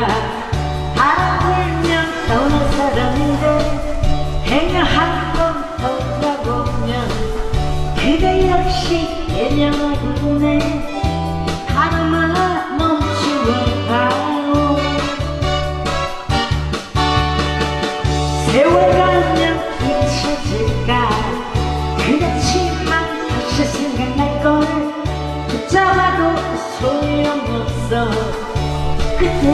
내가 다 불면 떠난 사람인데 행여 한번 돌아보면 그대 역시 예명하겠네. 가르마 멈추어가오. 세월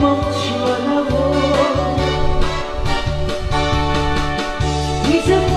멈추어 나고 이제